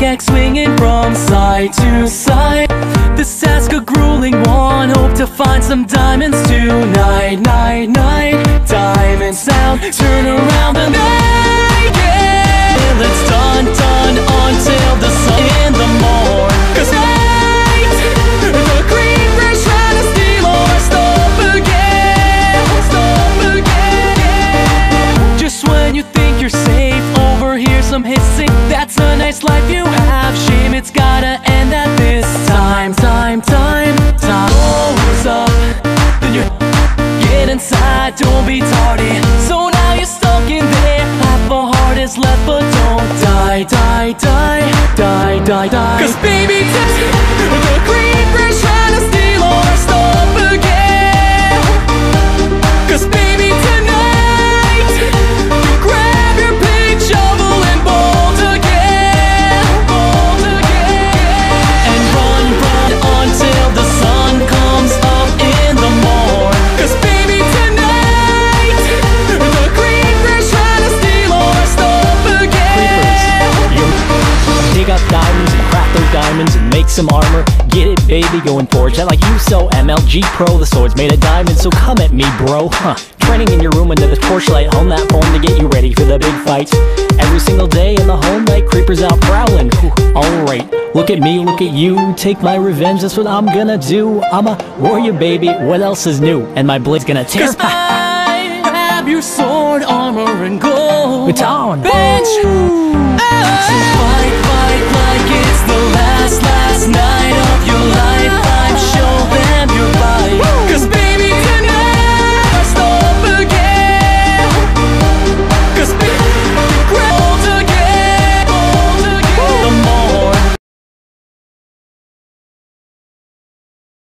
neck swinging from side to side. This task a grueling one Hope to find some diamonds tonight. Night, night Diamond sound Turn around the night Yeah Till it's done, done Until the sun in the morn. Cause night The creepers trying to steal our stuff again. Stuff again Just when you think you're safe Overhear some hissing tardy. So now you're stuck in there. Half a heart is left But don't die, die, die Die, die, die. Cause baby diamonds and make some armor. Get it, baby, go and forge I like you so. MLG Pro, the sword's made of diamonds, so come at me, bro. Huh. Training in your room under the torchlight, hone that form to get you ready for the big fight. Every single day in the home night, creepers out prowling. Alright, look at me, look at you. Take my revenge, that's what I'm gonna do. I'm a warrior, baby, what else is new? And my blade's gonna tear. I grab your sword, armor, and gold. It's on. Bitch! Oh.